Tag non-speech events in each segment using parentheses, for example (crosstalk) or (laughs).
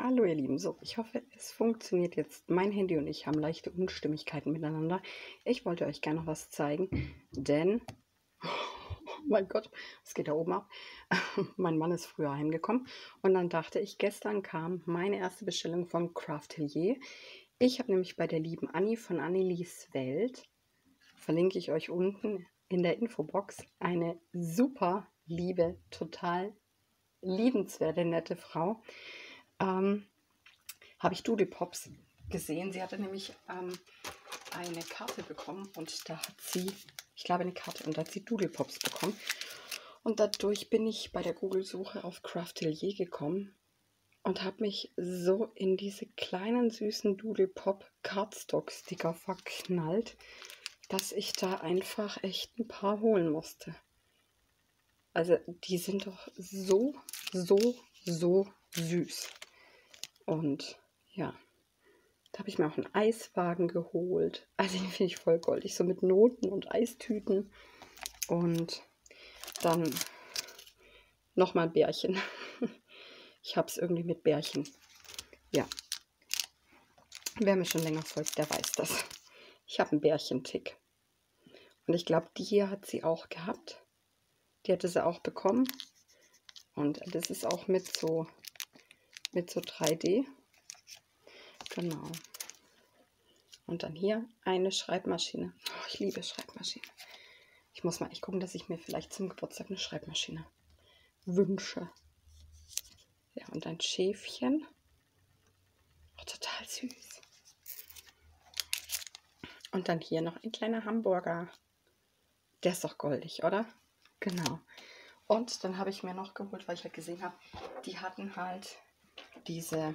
Hallo ihr Lieben, so, ich hoffe, es funktioniert jetzt. Mein Handy und ich haben leichte Unstimmigkeiten miteinander. Ich wollte euch gerne noch was zeigen, denn, oh mein Gott, was geht da oben ab? (laughs) mein Mann ist früher heimgekommen und dann dachte ich, gestern kam meine erste Bestellung vom Craftelier. Ich habe nämlich bei der lieben Annie von Annelies Welt, verlinke ich euch unten in der Infobox, eine super liebe, total liebenswerte, nette Frau ähm, habe ich Doodle Pops gesehen. Sie hatte nämlich ähm, eine Karte bekommen und da hat sie, ich glaube, eine Karte und da hat sie Doodle Pops bekommen. Und dadurch bin ich bei der Google-Suche auf Craftelier gekommen und habe mich so in diese kleinen süßen Doodle Pop Cardstock Sticker verknallt, dass ich da einfach echt ein paar holen musste. Also die sind doch so, so, so süß. Und ja, da habe ich mir auch einen Eiswagen geholt. (laughs) Also den finde ich voll goldig, so mit Noten und Eistüten. Und dann nochmal Bärchen. (laughs) Ich habe es irgendwie mit Bärchen. Ja. Wer mir schon länger folgt, der weiß das. Ich habe einen Bärchentick. Und ich glaube, die hier hat sie auch gehabt. Die hatte sie auch bekommen. Und das ist auch mit so mit so 3D. Genau. Und dann hier eine Schreibmaschine. Oh, ich liebe Schreibmaschinen. Ich muss mal echt gucken, dass ich mir vielleicht zum Geburtstag eine Schreibmaschine wünsche. Ja, und ein Schäfchen. Oh, total süß. Und dann hier noch ein kleiner Hamburger. Der ist doch goldig, oder? Genau. Und dann habe ich mir noch geholt, weil ich halt gesehen habe, die hatten halt diese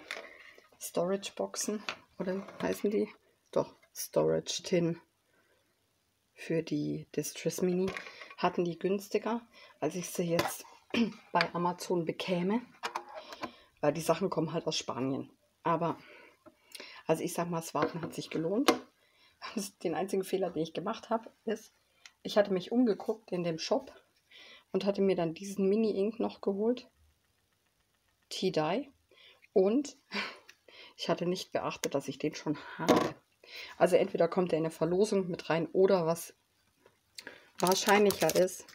Storage Boxen oder heißen die? Doch, Storage Tin für die Distress Mini hatten die günstiger, als ich sie jetzt (clears throat) bei Amazon bekäme, weil die Sachen kommen halt aus Spanien. Aber also ich sag mal, das Warten hat sich gelohnt. (laughs) Den einzigen Fehler, den ich gemacht habe, ist, ich hatte mich umgeguckt in dem Shop und hatte mir dann diesen Mini-Ink noch geholt. T-Dye. Und (laughs) ich hatte nicht beachtet, dass ich den schon habe. Also entweder kommt er in eine Verlosung mit rein oder was wahrscheinlicher ist,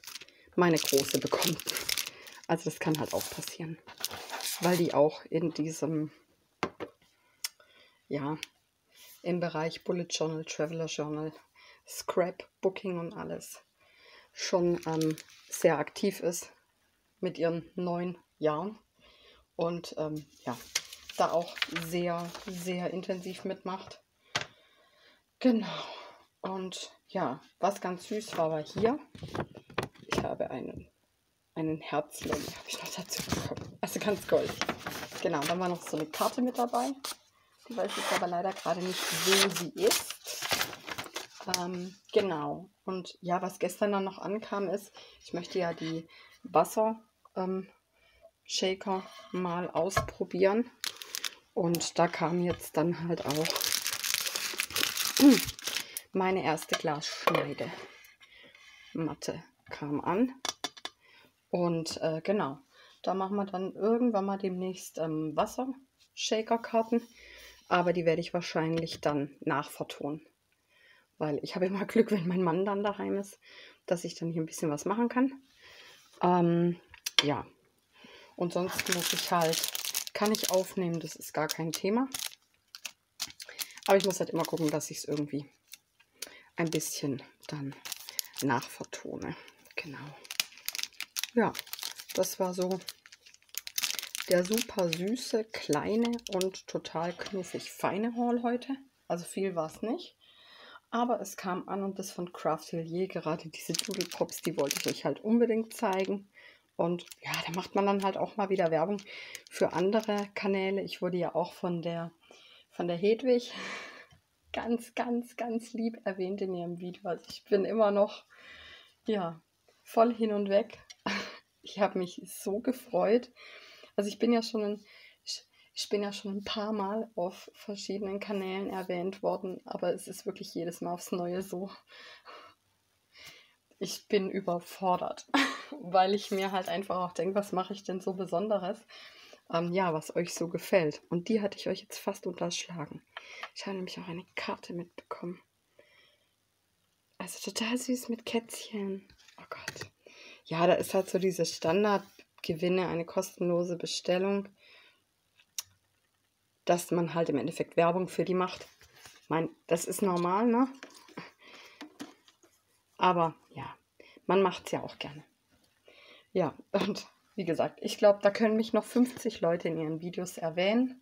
meine große bekommt. Also das kann halt auch passieren. Weil die auch in diesem, ja, im Bereich Bullet Journal, Traveler Journal, Scrapbooking und alles schon ähm, sehr aktiv ist mit ihren neun Jahren und ähm, ja, da auch sehr, sehr intensiv mitmacht. Genau. Und ja, was ganz süß war, war hier. Ich habe einen, einen Herzling, habe ich noch dazu bekommen. Also ganz goldig. Genau, dann war noch so eine Karte mit dabei. Die weiß ich aber leider gerade nicht, wo sie ist. Ähm, genau. Und ja, was gestern dann noch ankam, ist, ich möchte ja die Wasser ähm, Shaker mal ausprobieren. Und da kam jetzt dann halt auch meine erste Glasschneide Matte kam an. Und äh, genau, da machen wir dann irgendwann mal demnächst ähm, Wassershaker-Karten. Aber die werde ich wahrscheinlich dann nachvertonen. Weil ich habe immer (laughs) Glück, wenn mein Mann dann daheim ist, dass ich dann hier ein bisschen was machen kann. Ähm, ja, und sonst muss ich halt, kann ich aufnehmen, das ist gar kein Thema. Aber ich muss halt immer gucken, dass ich es irgendwie ein bisschen dann nachvertone. Genau. Ja, das war so der super süße, kleine und total knuffig feine Haul heute. Also viel war es nicht. Aber es kam an und das von Craftelier, gerade diese Doodle Pops, die wollte ich euch halt unbedingt zeigen. Und ja, da macht man dann halt auch mal wieder Werbung für andere Kanäle. Ich wurde ja auch von der, von der Hedwig (laughs) ganz, ganz, ganz lieb erwähnt in ihrem Video. Also ich bin immer noch, ja, voll hin und weg. (laughs) Ich habe mich so gefreut. Also ich bin ja schon ein, ich bin ja schon ein paar Mal auf verschiedenen Kanälen erwähnt worden, aber es ist wirklich jedes Mal aufs Neue so. Ich bin überfordert. (laughs) weil ich mir halt einfach auch denke, was mache ich denn so Besonderes? ähm, ja, was euch so gefällt. Und die hatte ich euch jetzt fast unterschlagen. Ich habe nämlich auch eine Karte mitbekommen. Also total süß mit Kätzchen. Oh Gott. Ja, da ist halt so diese Standardgewinne, eine kostenlose Bestellung, dass man halt im Endeffekt Werbung für die macht. Ich meine, das ist normal, ne? Aber ja, man macht es ja auch gerne. Ja, und wie gesagt, ich glaube, da können mich noch 50 Leute in ihren Videos erwähnen.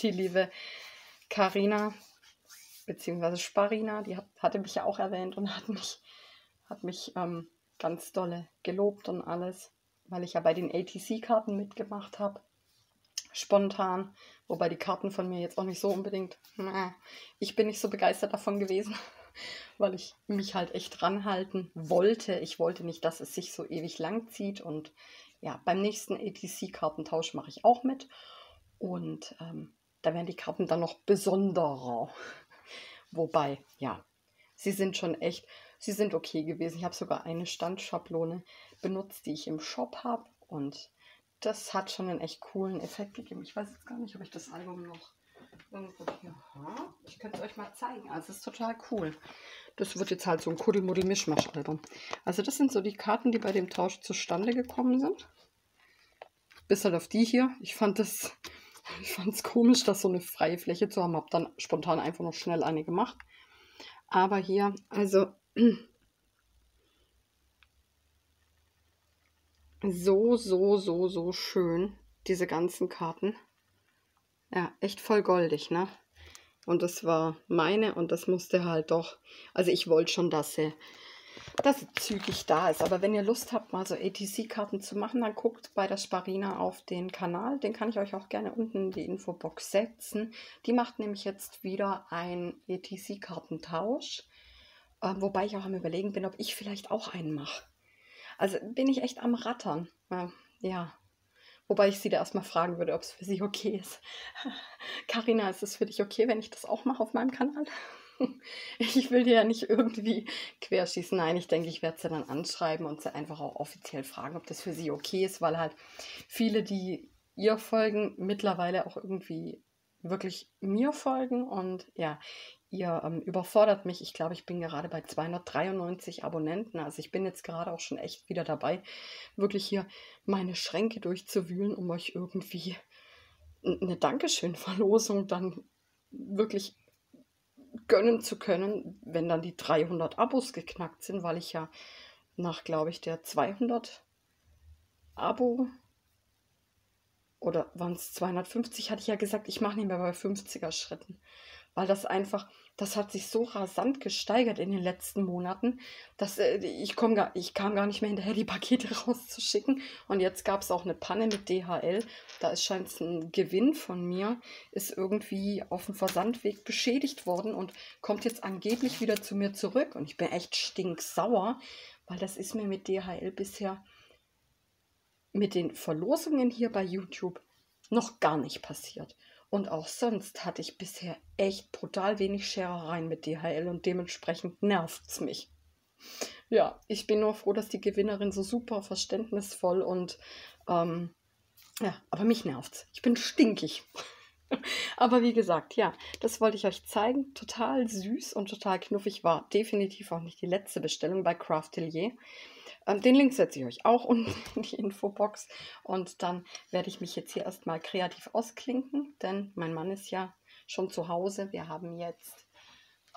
Die liebe Karina beziehungsweise Sparina, die hat, hatte mich ja auch erwähnt und hat mich, hat mich ähm, ganz dolle gelobt und alles, weil ich ja bei den ATC-Karten mitgemacht habe. Spontan, wobei die Karten von mir jetzt auch nicht so unbedingt. Ich bin nicht so begeistert davon gewesen, (laughs) weil ich mich halt echt ranhalten wollte. Ich wollte nicht, dass es sich so ewig lang zieht und ja, beim nächsten ATC-Kartentausch mache ich auch mit und ähm, da werden die Karten dann noch besonderer. (laughs) Wobei, ja, sie sind schon echt, sie sind okay gewesen. Ich habe sogar eine Standschablone benutzt, die ich im Shop habe und das hat schon einen echt coolen Effekt gegeben. Ich weiß jetzt gar nicht, ob ich das Album noch Ich könnte es euch mal zeigen. Also es ist total cool. Das wird jetzt halt so ein Kuddelmuddel-Mischmasch-Album. Also das sind so die Karten, die bei dem Tausch zustande gekommen sind. Bis halt auf die hier. Ich fand das (laughs) es komisch, das so eine freie Fläche zu haben. Habe dann spontan einfach noch schnell eine gemacht. Aber hier, also (clears throat) so, so, so, so schön, diese ganzen Karten. Ja, echt voll goldig, ne? Und das war meine und das musste halt doch, also ich wollte schon, dass sie dass es zügig da ist. Aber wenn ihr Lust habt, mal so ATC-Karten zu machen, dann guckt bei der Sparina auf den Kanal. Den kann ich euch auch gerne unten in die Infobox setzen. Die macht nämlich jetzt wieder einen ATC-Kartentausch. Äh, wobei ich auch am Überlegen bin, ob ich vielleicht auch einen mache. Also bin ich echt am Rattern. Äh, ja. Wobei ich sie da erstmal fragen würde, ob es für sie okay ist. (laughs) Karina, ist es für dich okay, wenn ich das auch mache auf meinem Kanal? (laughs) ich will dir ja nicht irgendwie querschießen. Nein, ich denke, ich werde sie dann anschreiben und sie einfach auch offiziell fragen, ob das für sie okay ist, weil halt viele, die ihr folgen, mittlerweile auch irgendwie wirklich mir folgen und ja, ihr ähm, überfordert mich. Ich glaube, ich bin gerade bei 293 Abonnenten. Also ich bin jetzt gerade auch schon echt wieder dabei, wirklich hier meine Schränke durchzuwühlen, um euch irgendwie eine Dankeschön-Verlosung dann wirklich gönnen zu können, wenn dann die 300 Abos geknackt sind, weil ich ja nach, glaube ich, der 200 Abo oder waren es 250, hatte ich ja gesagt, ich mache nicht mehr bei 50er Schritten weil das einfach, das hat sich so rasant gesteigert in den letzten Monaten, dass äh, ich, komm gar, ich kam gar nicht mehr hinterher, die Pakete (laughs) rauszuschicken. Und jetzt gab es auch eine Panne mit DHL. Da ist scheint ein Gewinn von mir, ist irgendwie auf dem Versandweg beschädigt worden und kommt jetzt angeblich wieder zu mir zurück. Und ich bin echt stinksauer, weil das ist mir mit DHL bisher mit den Verlosungen hier bei YouTube noch gar nicht passiert. Und auch sonst hatte ich bisher echt brutal wenig Scherereien mit DHL und dementsprechend nervt es mich. Ja, ich bin nur froh, dass die Gewinnerin so super verständnisvoll und ähm, ja, aber mich nervt's. Ich bin stinkig. (laughs) aber wie gesagt, ja, das wollte ich euch zeigen. Total süß und total knuffig war definitiv auch nicht die letzte Bestellung bei Craftelier. Ähm, den Link setze ich euch auch unten (laughs) in die Infobox. Und dann werde ich mich jetzt hier erstmal kreativ ausklinken, denn mein Mann ist ja schon zu Hause. Wir haben jetzt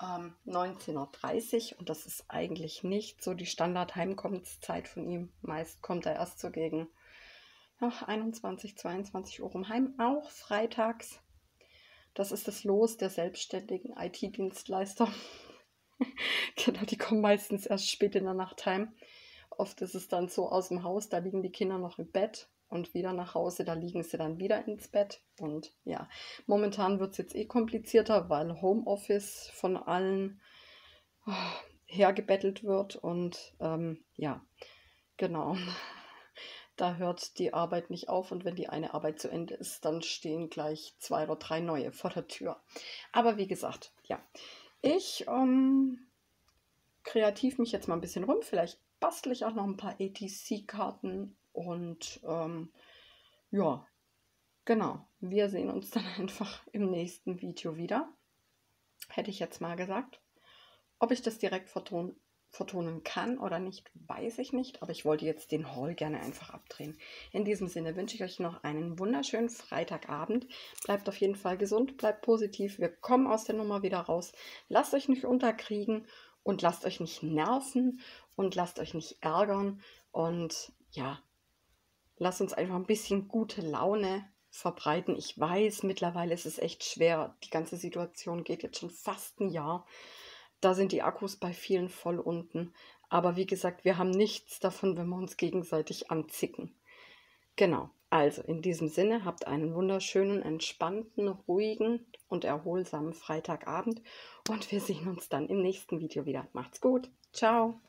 ähm, 19.30 Uhr und das ist eigentlich nicht so die Standard-Heimkommenszeit von ihm. Meist kommt er erst so gegen ach, 21, 22 Uhr rum heim, auch freitags. Das ist das Los der selbstständigen IT-Dienstleister. genau, (laughs) die kommen meistens erst spät in der Nacht heim. Oft ist es dann so aus dem Haus, da liegen die Kinder noch im Bett und wieder nach Hause, da liegen sie dann wieder ins Bett. Und ja, momentan wird es jetzt eh komplizierter, weil Homeoffice von allen oh, hergebettelt wird. Und ähm, ja, genau. Da hört die Arbeit nicht auf und wenn die eine Arbeit zu Ende ist, dann stehen gleich zwei oder drei neue vor der Tür. Aber wie gesagt, ja, ich ähm, kreativ mich jetzt mal ein bisschen rum. Vielleicht bastle ich auch noch ein paar ATC-Karten und ähm, ja, genau, wir sehen uns dann (laughs) einfach im nächsten Video wieder. Hätte ich jetzt mal gesagt. Ob ich das direkt verton vertonen kann oder nicht, weiß ich nicht, aber ich wollte jetzt den Haul gerne einfach abdrehen. In diesem Sinne wünsche ich euch noch einen wunderschönen Freitagabend. Bleibt auf jeden Fall gesund, bleibt positiv. Wir kommen aus der Nummer wieder raus. Lasst euch nicht unterkriegen und lasst euch nicht nerven und lasst euch nicht ärgern und ja, lasst uns einfach ein bisschen gute Laune verbreiten. Ich weiß, mittlerweile ist es echt schwer. Die ganze Situation geht jetzt schon fast ein Jahr. Da sind die Akkus bei vielen voll unten. Aber wie gesagt, wir haben nichts davon, wenn wir uns gegenseitig anzicken. Genau. Also in diesem Sinne, habt einen wunderschönen, entspannten, ruhigen und erholsamen Freitagabend und wir sehen uns dann im nächsten Video wieder. Macht's gut. Ciao.